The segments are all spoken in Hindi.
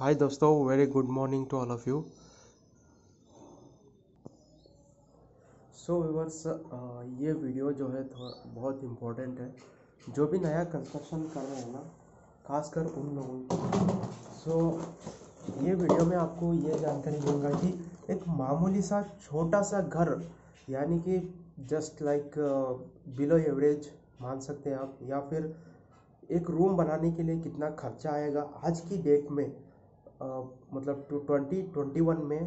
हाय दोस्तों very good morning to all of you so viewers ये वीडियो जो है बहुत इम्पोर्टेंट है। जो भी नया कंस्ट्रक्शन कर रहे हैं ना, खासकर उन लोगों को। सो ये वीडियो में आपको ये जानकारी दूँगा कि एक मामूली सा छोटा सा घर, यानी कि जस्ट लाइक बिलो एवरेज मान सकते हैं आप, या फिर एक रूम बनाने के लिए कितना खर्चा आएगा, आज की डेट में मतलब ट्वेंटी ट्वेंटी वन में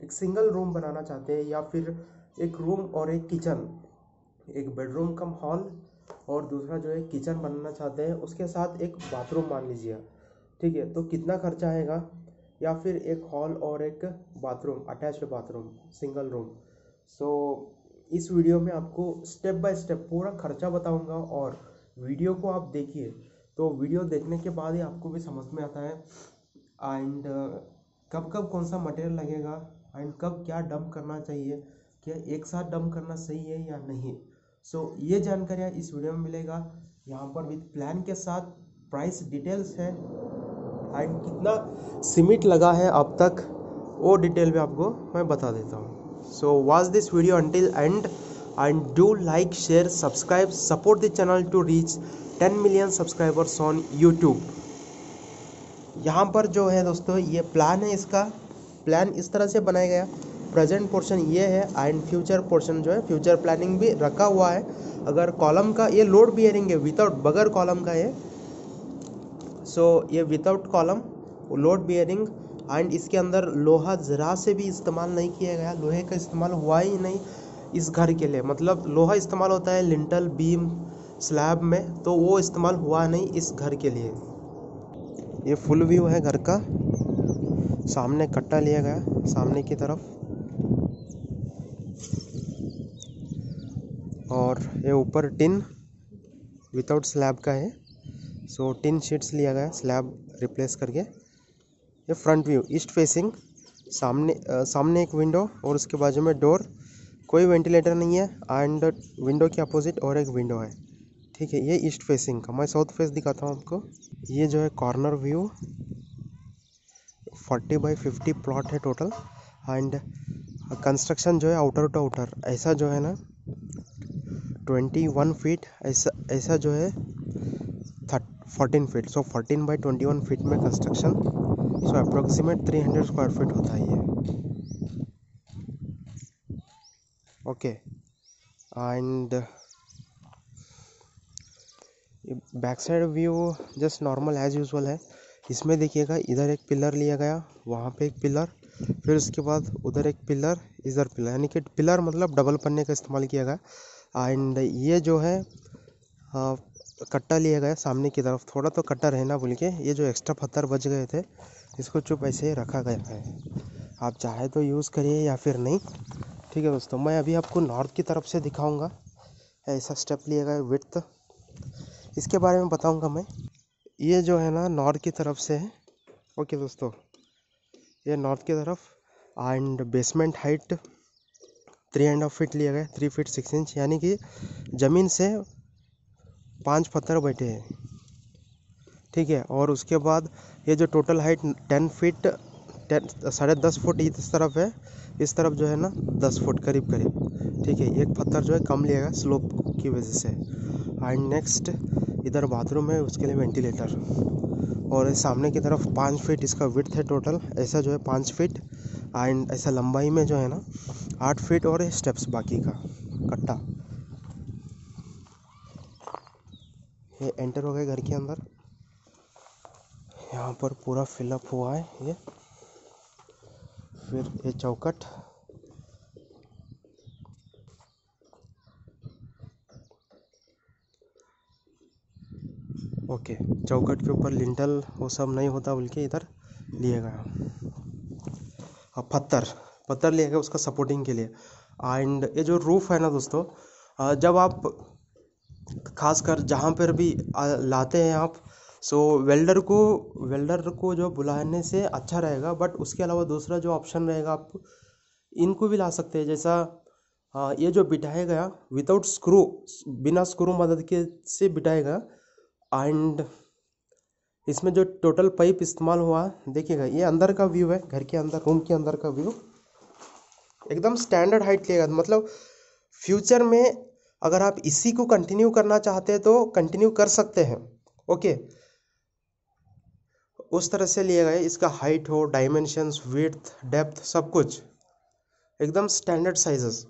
एक सिंगल रूम बनाना चाहते हैं या फिर एक रूम और एक किचन। एक बेडरूम कम हॉल और दूसरा जो है किचन बनाना चाहते हैं उसके साथ एक बाथरूम मान लीजिए। ठीक है तो कितना खर्चा आएगा? या फिर एक हॉल और एक bathroom attach bathroom single room. So so, इस वीडियो में आपको स्टेप बाय स्टेप पूरा खर्चा बताऊँगा और वीडियो को आप देखिए। तो वीडियो देखने के बाद ही आपको भी समझ में आता है एंड कब कब कौन सा मटेरियल लगेगा? एंड कब क्या डंप करना चाहिए? क्या एक साथ डंप करना सही है या नहीं? सो so, ये जानकारियाँ इस वीडियो में मिलेगा। यहाँ पर विथ प्लान के साथ प्राइस डिटेल्स है। एंड कितना सीमेंट लगा है अब तक वो डिटेल में आपको मैं बता देता हूँ। So watch this video until and and do like share subscribe support the channel to reach 10 million subscribers on YouTube यहाँ पर जो है दोस्तों ये प्लान है इसका। प्लान इस तरह से बनाया गया। प्रेजेंट पोर्शन ये है एंड फ्यूचर पोर्शन जो है फ्यूचर प्लानिंग भी रखा हुआ है। अगर कॉलम का ये लोड बियरिंग है विदाउट बगैर कॉलम का है सो so, ये without column load bearing and इसके अंदर लोहा ज़रा से भी इस्तेमाल नहीं किया गया। लोहे का इस्तेमाल हुआ ही नहीं इस घर के लिए। मतलब लोहा इस्तेमाल होता है लिंटल बीम स्लैब में तो वो इस्तेमाल हुआ नहीं इस घर के लिए। ये फुल व्यू है घर का। सामने कट्टा लिया गया सामने की तरफ़। और ये ऊपर टिन विदाउट स्लैब का है। सो टिन शीट्स लिया गया स्लैब रिप्लेस करके। ये फ्रंट व्यू ईस्ट फेसिंग सामने आ, सामने एक विंडो और उसके बाजू में डोर कोई वेंटिलेटर नहीं है एंड विंडो के अपोजिट और एक विंडो है। ठीक है, ये ईस्ट फेसिंग का, मैं साउथ फेस दिखाता हूँ आपको। ये जो है कॉर्नर व्यू 40 बाई 50 प्लॉट है टोटल, एंड कंस्ट्रक्शन जो है आउटर टू आउटर, ऐसा जो है ना 21 फीट, ऐसा ऐसा जो है fourteen feet so 14 by 21 feet में construction so approximate 300 square feet होता है ये। Okay and back side view just normal as usual है। इसमें देखिएगा, इधर एक पिलर लिया गया, वहाँ पे एक पिलर फिर उसके बाद उधर एक पिलर इधर पिलर यानी कि पिलर मतलब डबल पन्ने का इस्तेमाल किया गया। एंड ये जो है कट्टा लिया गया सामने की तरफ़। थोड़ा तो कट्टा रहना बोल के, ये जो एक्स्ट्रा पत्थर बच गए थे, इसको चुप ऐसे रखा गया है। आप चाहे तो यूज़ करिए या फिर नहीं। ठीक है दोस्तों, मैं अभी आपको नॉर्थ की तरफ़ से दिखाऊँगा। ऐसा स्टेप लिया गया विथ इसके बारे में बताऊँगा मैं। ये जो है ना नॉर्थ की तरफ़ से है। ओके दोस्तों, ये नॉर्थ की तरफ़। And basement height three and half feet लिया गया थ्री फीट सिक्स इंच यानी कि ज़मीन से पाँच पत्थर बैठे हैं। ठीक है, और उसके बाद ये जो total height ten feet ten साढ़े दस फुट इस तरफ़ है। इस तरफ़ जो है ना, दस फुट करीब करीब। ठीक है, एक पत्थर जो है कम लिया गया स्लोप की वजह से। एंड नेक्स्ट इधर बाथरूम है, उसके लिए वेंटिलेटर। और सामने की तरफ़ पाँच फीट इसका विथ है टोटल ऐसा जो है पाँच फीट एंड ऐसा लंबाई में जो है ना, आठ फीट और स्टेप्स बाकी का, कट्टा। ये एंटर हो गए घर के अंदर। यहाँ पर पूरा फिलअप हुआ है ये। फिर ये चौकट ओके चौकट के ऊपर लिंटल वो सब नहीं होता बोल के इधर लिए गया अब पत्थर पत्थर लिया गया उसका सपोर्टिंग के लिए। एंड ये जो रूफ़ है ना दोस्तों जब आप खासकर जहाँ पर भी लाते हैं आप सो वेल्डर को वेल्डर को जो बुलाने से अच्छा रहेगा बट उसके अलावा दूसरा जो ऑप्शन रहेगा आप, इनको भी ला सकते हैं। जैसा ये जो बिठाया गया विदाउट स्क्रू बिना स्क्रू मदद के से बिठाया गया एंड इसमें जो टोटल पाइप इस्तेमाल हुआ, देखिएगा, ये अंदर का व्यू है, घर के अंदर रूम के अंदर का व्यू एकदम स्टैंडर्ड हाइट लिएगा मतलब फ्यूचर में अगर आप इसी को कंटिन्यू करना चाहते हैं तो कंटिन्यू कर सकते हैं ओके उस तरह से लिया गया इसका हाइट हो डायमेंशंस विड्थ डेप्थ सब कुछ। एकदम स्टैंडर्ड साइजेस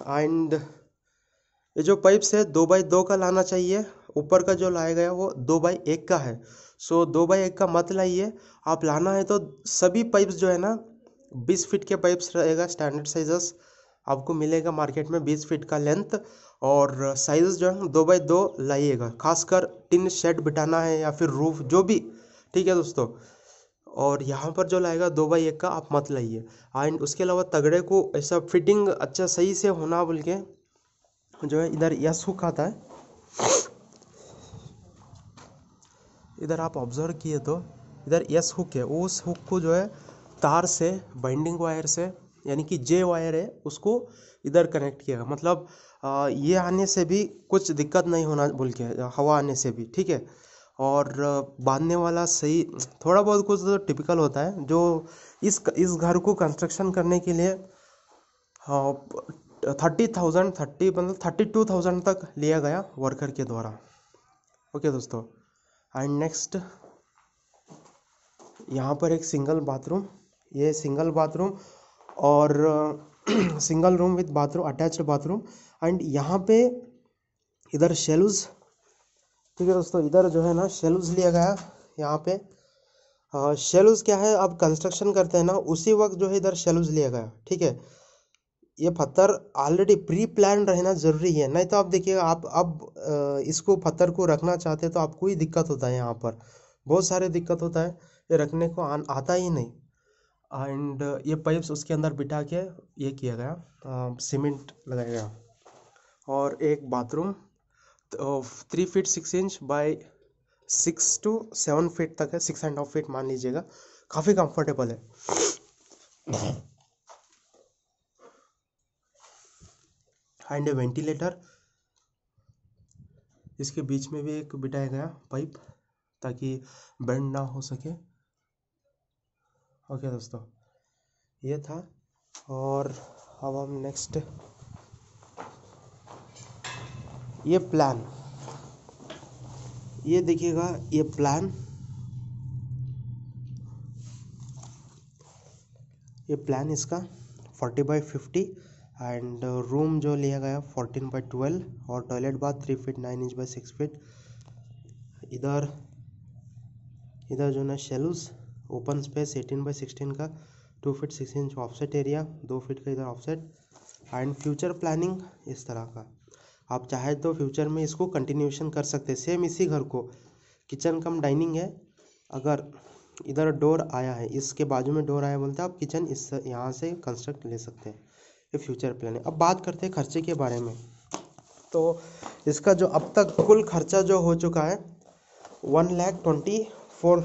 एंड ये जो पाइप्स है, दो बाई दो का लाना चाहिए। ऊपर का जो लाया गया वो दो बाई एक का है। सो, दो बाई एक का मत लाइए। आप लाना है तो सभी पाइप्स जो है ना, बीस फीट के पाइप्स रहेगा स्टैंडर्ड साइजेस आपको मिलेगा मार्केट में बीस फीट का लेंथ और साइजेस जो है, दो बाई दो लाइएगा। खासकर टिन शेड बिठाना है या फिर रूफ जो भी। ठीक है दोस्तों? और यहाँ पर जो लाएगा, दो बाई एक का आप मत लाइए। एंड उसके अलावा तगड़े को ऐसा फिटिंग अच्छा सही से होना बोल के जो है, इधर यस हुक आता है इधर आप ऑब्ज़र्व किए तो इधर यस हुक है उस हुक को जो है, तार से बाइंडिंग वायर से, यानी कि जे वायर है, उसको इधर कनेक्ट किया मतलब ये आने से भी कुछ दिक्कत नहीं होना बोल के, हवा आने से भी, ठीक है? और बांधने वाला सही, थोड़ा बहुत कुछ तो टिपिकल होता है, जो इस इस घर को कंस्ट्रक्शन करने के लिए थर्टी थाउज़ेंड, थर्टी मतलब थर्टी टू थाउज़ेंड तक लिया गया वर्कर के द्वारा। ओके दोस्तों एंड नेक्स्ट यहाँ पर एक सिंगल बाथरूम ये सिंगल बाथरूम और single room with bathroom attached bathroom and यहाँ पे इधर शेलूज ठीक है दोस्तों, इधर जो है ना शेलूज लिया गया यहाँ पे। शेलूज क्या है, अब कंस्ट्रक्शन करते हैं ना, उसी वक्त जो है इधर शेलूज लिया गया, ठीक है। ये पत्थर ऑलरेडी प्री प्लान रहना ज़रूरी है। नहीं तो आप देखिएगा आप अब इसको पत्थर को रखना चाहते तो आपको ही दिक्कत होता है यहाँ पर। बहुत सारे दिक्कत होता है। ये रखने को आ, आता ही नहीं। एंड ये पाइप्स उसके अंदर बिठा के ये किया गया। सीमेंट लगाया गया। और एक bathroom three feet six inch by six two seven feet तक है। सिक्स एंड हाफ़ फीट मान लीजिएगा। काफ़ी कंफर्टेबल है। एंड ए वेंटिलेटर इसके बीच में भी एक बिठाया गया पाइप ताकि बेंड ना हो सके। ओके दोस्तों, ये था। और अब हम नेक्स्ट ये प्लान ये देखिएगा, ये प्लान ये प्लान इसका forty by fifty and room जो लिया गया फोर्टीन बाई ट्वेल्व और toilet bath three feet nine inch by six feet इधर इधर जो ना शेलूस open space eighteen by sixteen का two feet six inch offset area दो फीट का इधर ऑफसेट एंड फ्यूचर प्लानिंग इस तरह का। आप चाहे तो फ्यूचर में इसको कंटिन्यूशन कर सकते सेम इसी घर को। किचन कम डाइनिंग है। अगर इधर डोर आया है, इसके बाजू में डोर आया बोलते हैं आप किचन इस, यहाँ से कंस्ट्रक्ट ले सकते हैं। ये फ्यूचर प्लान है। अब बात करते हैं खर्चे के बारे में। तो इसका जो अब तक कुल खर्चा जो हो चुका है one lakh twenty four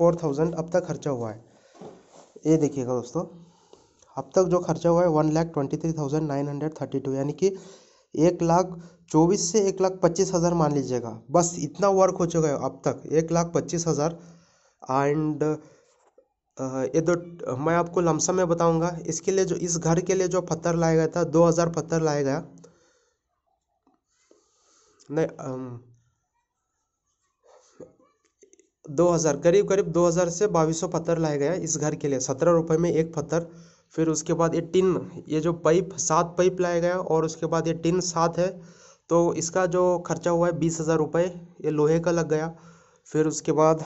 four thousand अब तक खर्चा हुआ है। ये देखिएगा दोस्तों। अब तक जो खर्चा हुआ है one lakh twenty three thousand nine hundred thirty two यानी कि एक लाख चौबीस से एक लाख पच्चीस हज़ार मान लीजिएगा। बस इतना वर्क हो चुका है अब तक। एक लाख पच्चीस हज़ार एंड ये दो, मैं आपको लमसम में बताऊँगा। इसके लिए जो, इस घर के लिए जो पत्थर लाया गया था, दो हज़ार पत्थर लाया गया। नहीं दो हज़ार, करीब करीब दो हज़ार से बाईस सौ पत्थर लाया गया इस घर के लिए। सत्रह रुपये में एक पत्थर। फिर उसके बाद ये टिन, ये जो पाइप, सात पाइप लाया गया और उसके बाद ये टिन सात है। तो इसका जो खर्चा हुआ है बीस हज़ार रुपये ये लोहे का लग गया। फिर उसके बाद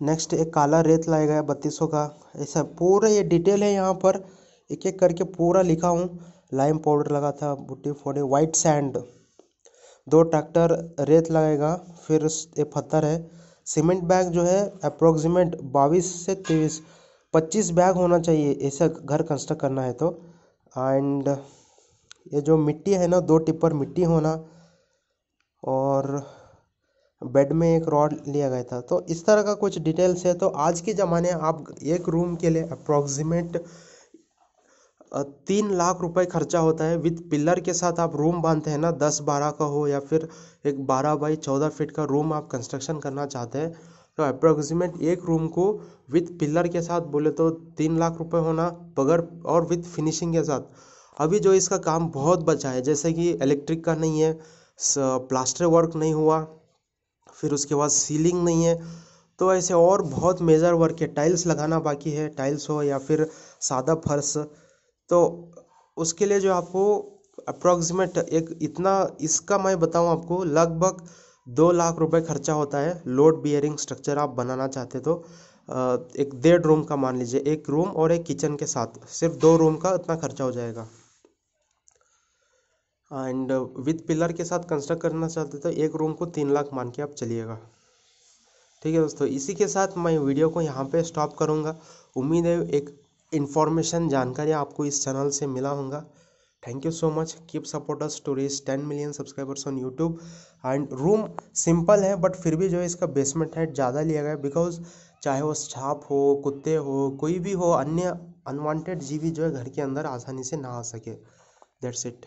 नेक्स्ट एक काला रेत लाया गया बत्तीस का। ऐसा पूरा ये डिटेल है यहाँ पर। एक एक करके पूरा लिखा हूँ। लाइम पाउडर लगा था, बुट्टी फोड़े वाइट सैंड दो ट्रैक्टर रेत लगेगा फिर ये पत्थर है। सीमेंट बैग जो है अप्रोक्सीमेट बाईस से तेईस, पच्चीस बैग होना चाहिए, ऐसा घर कंस्ट्रक्ट करना है तो। एंड ये जो मिट्टी है ना, दो टिप्पर मिट्टी होना। और बेड में एक रॉड लिया गया था। तो इस तरह का कुछ डिटेल्स है। तो आज के ज़माने आप एक रूम के लिए अप्रॉक्सीमेट तीन लाख रुपए खर्चा होता है। विथ पिलर के साथ आप रूम बांधते हैं ना, दस बारह का हो या फिर एक बारह बाई चौदह फीट का रूम आप कंस्ट्रक्शन करना चाहते हैं तो अप्रोक्सीमेट एक रूम को विथ पिलर के साथ बोले तो तीन लाख रुपए होना बगैर और विथ फिनिशिंग के साथ। अभी जो इसका काम बहुत बचा है, जैसे कि इलेक्ट्रिक का नहीं है प्लास्टर वर्क नहीं हुआ फिर उसके बाद सीलिंग नहीं है। तो ऐसे और बहुत मेजर वर्क है। टाइल्स लगाना बाकी है। टाइल्स हो या फिर सादा फर्श। तो उसके लिए जो आपको अप्रॉक्सीमेट एक इतना, इसका मैं बताऊँ आपको, लगभग दो लाख रुपए खर्चा होता है लोड बियरिंग स्ट्रक्चर आप बनाना चाहते तो। एक डेढ़ रूम का मान लीजिए, एक रूम और एक किचन के साथ। सिर्फ़ दो रूम का इतना खर्चा हो जाएगा। एंड विथ पिलर के साथ कंस्ट्रक्ट करना चाहते तो एक रूम को तीन लाख मान के आप चलिएगा। ठीक है दोस्तों, इसी के साथ मैं वीडियो को यहाँ पे स्टॉप करूँगा। उम्मीद है एक इन्फॉर्मेशन जानकारी आपको इस चैनल से मिला होगा। Thank you so much keep support us to reach ten million subscribers on YouTube and room simple है बट फिर भी जो है इसका बेसमेंट हाइट ज़्यादा लिया गया बिकॉज़ चाहे वो छाप हो, कुत्ते हो, कोई भी हो, अन्य अनवांटेड जीवी जो है घर के अंदर आसानी से ना आ सके। That's it